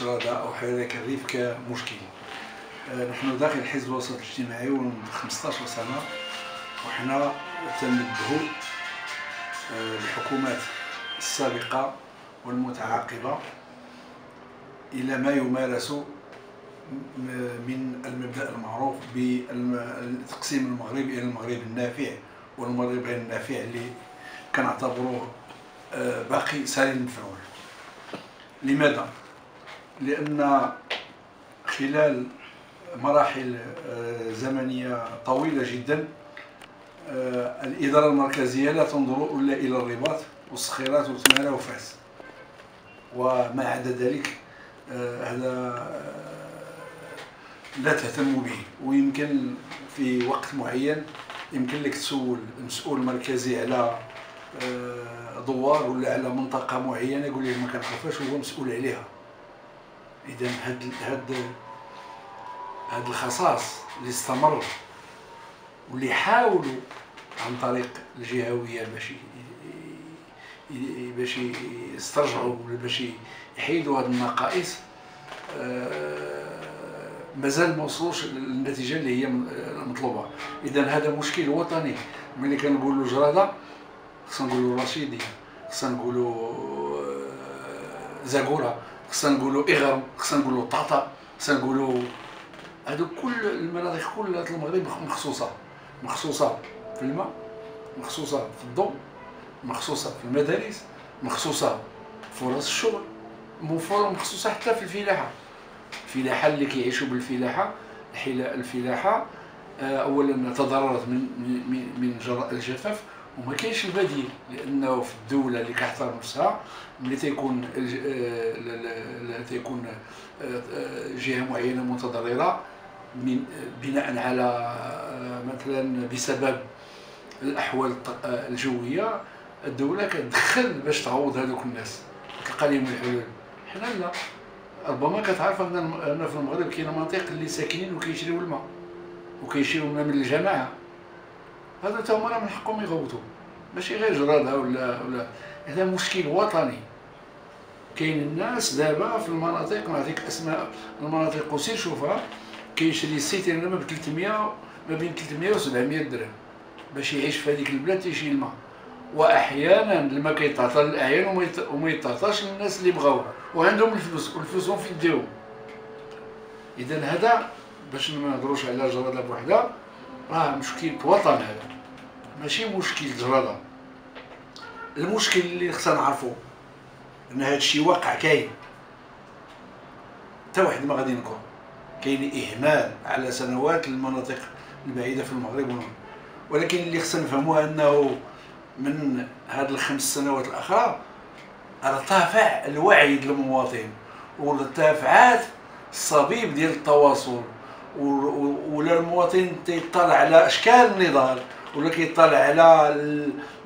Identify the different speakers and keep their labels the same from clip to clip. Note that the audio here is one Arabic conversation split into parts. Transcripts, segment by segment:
Speaker 1: جرادة أو حراك الريف كمشكل آه، نحن داخل الحزب الوسط الاجتماعي منذ 15 سنة وحنا تنبهوا آه، الحكومات السابقة والمتعاقبة إلى ما يمارس من المبدأ المعروف بتقسيم المغرب إلى المغرب النافع والمغرب غير النافع اللي كنعتبروه آه، باقي سالي المفعول لماذا؟ لأن خلال مراحل آه، زمنية طويلة جدا آه، الإدارة المركزية لا تنظر إلا إلى الرباط والصخيرات والثمانة وفاس وما عدا ذلك آه، هذا لا تهتم به ويمكن في وقت معين يمكن لك تسول المسؤول المركزي على دوار ولا على منطقة معينة يقول لك ما كنعرفهاش وهو مسؤول عليها. إذا هاد هاد هاد الخصاص اللي استمر واللي حاولوا عن طريق الجهوية باش باش يسترجعوا ولا باش يحيدوا هاد النقائص آه، مازال ما وصلوش للنتيجة اللي هي المطلوبه إذا هذا مشكل وطني. ملي كنقولوا جرادة خصنا نقولوا رشيديه خصنا نقولوا آه، زاكورا خصنا نقولوا اغرم خصنا نقولوا طاطا خصنا نقولوا هادو كل المناطق كلها المغرب مخصوصة مخصوصة في الماء مخصوصة في الضوء مخصوصة في المدارس مخصوصة فرص الشغل مخصوصة حتى في الفلاحة. الفلاحة اللي كيعيشوا بالفلاحة الفلاحة آه، اولا تضررت من من من جراء الجفاف وما كاينش البديل لأنه في الدولة اللي كتحترم نفسها ملي تيكون آه، تيكون آه، جهة معينة متضررة من بناء على مثلا بسبب الأحوال الجوية الدولة كتدخل باش تعوض هذوك الناس. تلقى لهم الحلول. حنا لا. ربما كتعرف أن في المغرب كاين مناطق اللي ساكنين وكيشريو الماء وكيشريو الماء من الجماعة. هذا تا هما من حقهم يغوتوا ماشي غير جرادة ولا ولا. هذا مشكل وطني. كاين الناس دابا في المناطق نعطيك أسماء المناطق وسير شوفها كيشري السيتيرنا ب 300 ما بين 300 و 700 درهم باش يعيش في هذيك البلاد تيشري الماء واحيانا الماء كيتعطى للأعيان وما يتعطاش للناس اللي بغاو وعندهم الفلوس والفلوس في يديهم. اذا هذا باش ما نهضروش على جرادة بوحدها راه مشكل وطن هذا. ماشي مشكل جرادة المشكل اللي خصنا نعرفو إن هذا الشيء واقع كاين. حتى واحد ما غادي نكون كاين إهمال على سنوات المناطق البعيدة في المغرب ولكن اللي خصنا نفهموه إنه من هذه الخمس سنوات الأخرى ارتفع الوعي ديال المواطن وارتفعات الصبيب ديال التواصل. ولا المواطن تيطلع على أشكال النضال. ولا كيطلع على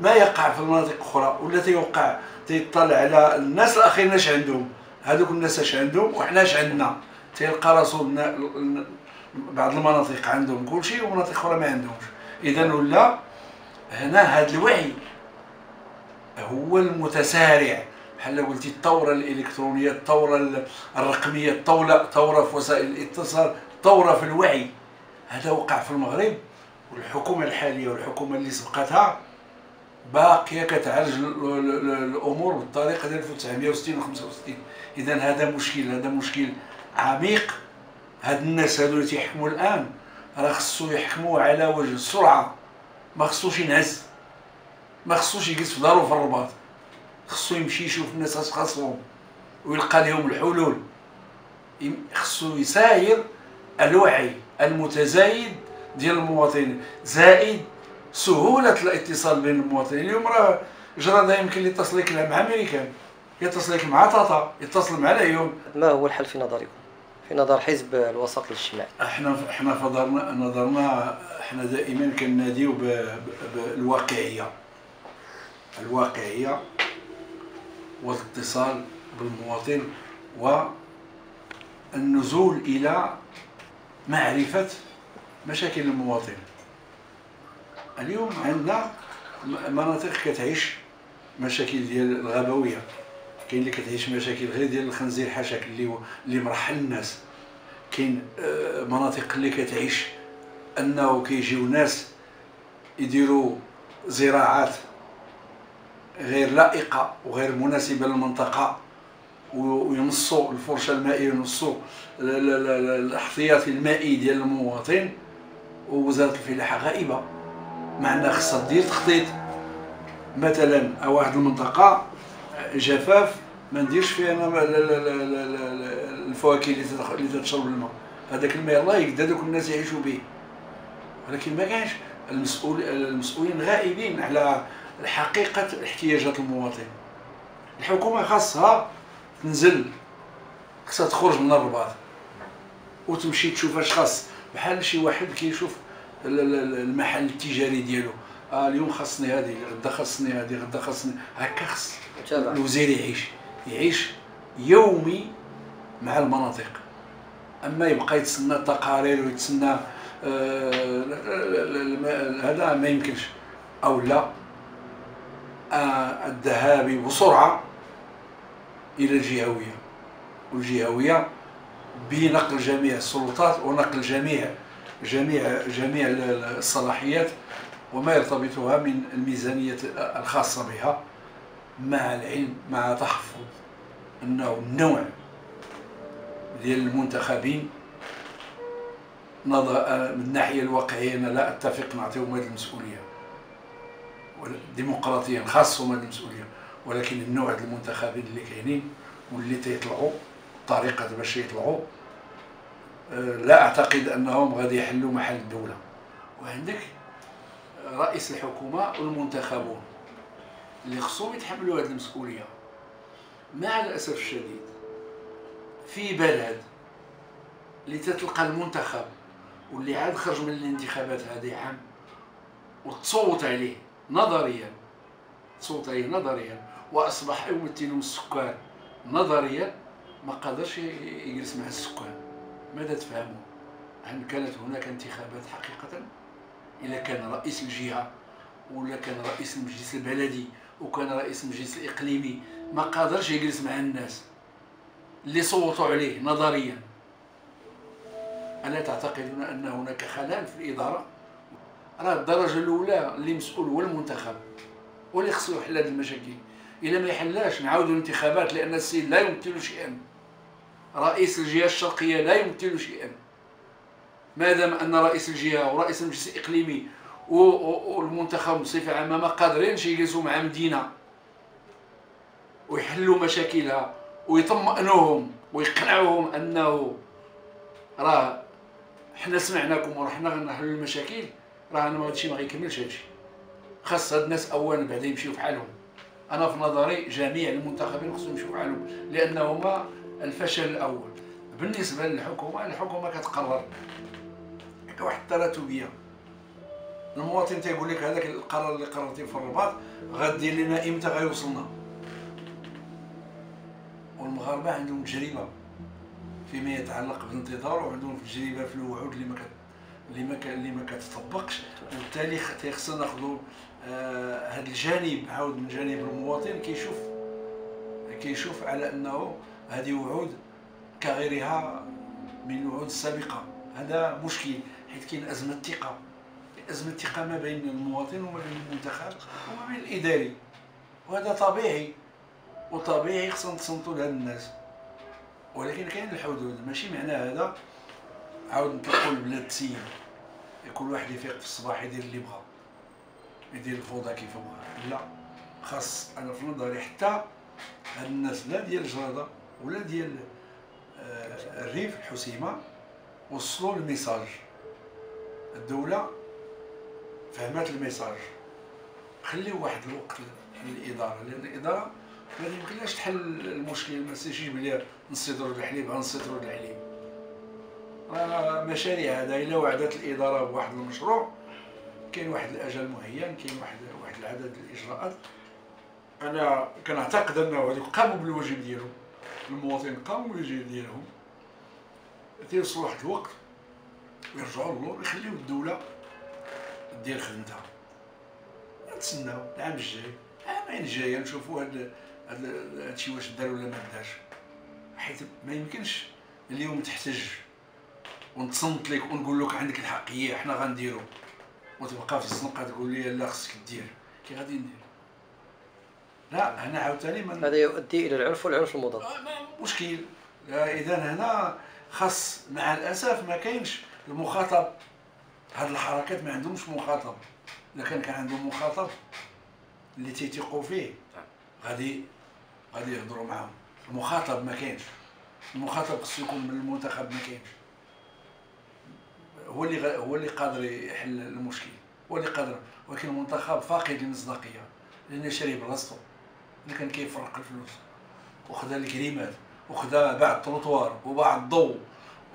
Speaker 1: ما يقع في المناطق الاخرى ولا تيوقع تيطلع على الناس الآخرين اش عندهم؟ هذوك الناس اش عندهم؟ وحنا اش عندنا؟ تيلقى راسو بعض المناطق عندهم كل شيء ومناطق أخرى ما عندهمش. إذا ولا هنا هذا الوعي هو المتسارع. بحال قلتي الثورة الإلكترونية الثورة الرقمية الثوره ثوره في وسائل الاتصال ثوره في الوعي هذا وقع في المغرب. والحكومة الحالية والحكومة اللي سبقتها باقية كتعالج الأمور بالطريقة ديال 1960 و 65 اذا هذا مشكل هذا مشكل عميق. هاد الناس هادو اللي تيحكموا الآن راه خصو يحكموا على وجه السرعة. ما خصوش ينعس ما خصوش يجلس في دارو في الرباط. خصو يمشي يشوف الناس اش خاصهم. ويلقى لهم الحلول. خصو يساير الوعي المتزايد ديال المواطنين. زائد سهولة الاتصال بين المواطنين. اليوم راه جرى يمكن اللي يتصل لك مع أمريكان يتصل لك مع طاطا يتصل مع العيون.
Speaker 2: ما هو الحل في نظركم؟ في نظر حزب الوسط الاجتماعي.
Speaker 1: إحنا إحنا فضلنا نظرنا إحنا دائما كناديو بالواقعية. الواقعية والاتصال بالمواطن والنزول إلى معرفة مشاكل المواطن. اليوم عندنا مناطق كتعيش مشاكل ديال الغابوية. كاين اللي كتعيش مشاكل غير ديال الخنزير حاشاك اللي اللي مرحل الناس. كاين آه، مناطق اللي كتعيش أنه كيجيو ناس يديروا زراعات غير لائقة وغير مناسبة للمنطقة وينصوا الفرشة المائية وينصوا الاحتياطي المائي ديال المواطن. ووزارة الفلاحة غائبة مع انها خصها دير تخطيط. مثلا واحد المنطقة جفاف ما نديرش فيها أنا الفواكه اللي تشرب الماء. هذاك الماء الله يقدر دوك الناس يعيشوا به. ولكن ما كانش المسؤول المسؤولين غائبين على حقيقة احتياجات المواطن. الحكومة خاصها تنزل خاصها تخرج من الرباط. وتمشي تشوف اش خاص. بحال شي واحد كيشوف المحل التجاري ديالو. آه اليوم خاصني هذه غدا خاصني هذه غدا خاصني. هكا خاص الوزير يعيش. يعيش يومي مع المناطق. أما يبقى يتسنى التقارير ويتسنى آه هذا ما يمكنش. أو لا آه الذهاب بسرعة إلى الجهوية. والجهوية بنقل جميع السلطات ونقل جميع جميع جميع الصلاحيات وما يرتبطها من الميزانية الخاصة بها مع العلم مع تحفظ أنه النوع ديال المنتخبين. نظر من الناحية الواقعية أنا لا أتفق نعطيهم هذه المسؤولية ديمقراطيا خاصهم هذه المسؤولية ولكن النوع المنتخبين اللي كاينين واللي تيطلعوا طريقة باش يطلعوا لا أعتقد أنهم غادي يحلوا محل الدولة. وعندك رئيس الحكومة والمنتخبون اللي خصهم يتحملوا هذه المسؤولية. مع الأسف الشديد في بلد اللي تتلقى المنتخب واللي عاد خرج من الانتخابات هذه عام وتصوت عليه نظريا تصوت عليه نظريا وأصبح يمثلهم السكان نظريا. ما قدرش يجلس مع السكان. ماذا تفهمون هل كانت هناك انتخابات حقيقة؟ إلا كان رئيس الجهة ولا كان رئيس المجلس البلدي وكان رئيس المجلس الإقليمي. ما قادرش يجلس مع الناس. اللي صوتوا عليه نظريا. ألا تعتقدون أن هناك خلل في الإدارة؟ راه الدرجة الأولى اللي مسؤول هو المنتخب واللي خصو يحل هذه المشاكل. إلا ما يحلهاش نعاودوا الانتخابات لأن السيد لا يمثل شيئا. رئيس الجهة الشرقية لا يمثل شيئا. ما دام أن رئيس الجهة ورئيس المجلس الإقليمي والمنتخب بصفة عامة ما قادرينش يجلسوا مع مدينة ويحلوا مشاكلها ويطمئنوهم ويقنعوهم أنه راه حنا سمعناكم ورحنا غنحلوا المشاكل راه أنا ما هادشي ما غيكملش هادشي. خاص هاد الناس اولا بعدا يمشيو بحالهم أنا في نظري جميع المنتخبين خصهم يمشيو بحالهم لأنهما الفشل الأول. بالنسبة للحكومة الحكومة كتقرر. واحد التراتبيه المواطن تيقول لك هذاك القرار اللي قررتيه في الرباط غادير لنا إمتى غيوصلنا. والمغاربة عندهم تجربة فيما يتعلق بالانتظار وعندهم تجربة في الوعود اللي ما كت... اللي ما ك... اللي ما كتطبقش. وبالتالي خصنا ناخذوا آه هذا الجانب عاود من جانب المواطن كيشوف كيشوف على أنه هذه وعود كغيرها من الوعود السابقه هذا مشكل حيث كاين أزمة ثقه أزمة ثقه ما بين المواطن وما بين المنتخب وما بين الإداري. وهذا طبيعي وطبيعي خصنا نتصنتوا لهاد الناس. ولكن كاين الحدود. ماشي معنى هذا عاود نطلقوا البلاد تسيب كل واحد يفيق في الصباح يدير اللي بغا. يدير الفوضى كيف بغا. لا. خاص أنا في نظري حتى هاد الناس لا ديال جراده ولا ديال آه، الريف الحسيمه وصلوا ال message الدولة فهمت ال message. خليو واحد الوقت للاداره لأن الإدارة ما يمكنلاش تحل المشكل ما يجيب لي نصيدروا الحليب غنصيدروا الحليب. مشاريع هذا إلا وعدت الإدارة بواحد المشروع كاين واحد الأجل معين كاين واحد واحد العدد الإجراءات. أنا كنعتقد أنه هذوك قاموا بالواجب ديالهم المواطنين قاموا بالواجب ديالهم تيوصلوا واحد الوقت ويرجعوا للور يخليو الدولة دير خدمتها. نتسناو العام الجاي العامين الجايه نشوفوا هاد هذا الشيء واش دار ولا ما دارش. حيت ما يمكنش اليوم تحتج ونتصنت لك ونقول لك عندك الحقية حنا غنديرو. وتبقى في الزنقه تقول لي لا خصك دير كي غادي ندير؟ لا هنا عاوتاني من
Speaker 2: هذا يؤدي إلى العنف والعنف المضاد.
Speaker 1: مشكل. إذا هنا خاص مع الأسف ما كاينش المخاطب. هاد الحركات ما عندهمش مخاطب. إذا كان كان عندهم مخاطب اللي تيثقوا فيه غادي غادي يهضروا معاهم. المخاطب ما كاينش. المخاطب خصو يكون من المنتخب ما كاينش. هو اللي غ- هو اللي قادر يحل المشكل. هو اللي قادر. ولكن المنتخب فاقد للمصداقيه لأن شاري براسو اللي كان كيفرق الفلوس؟ وخدا الكريمات وخدا باع التروطوار وباع الضوء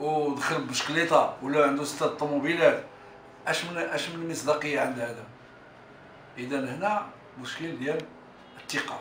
Speaker 1: ودخل بشكليطة ولا عنده ستة طوموبيلات. أش من أش من مصداقية عند هذا؟ اذا هنا مشكل ديال الثقة.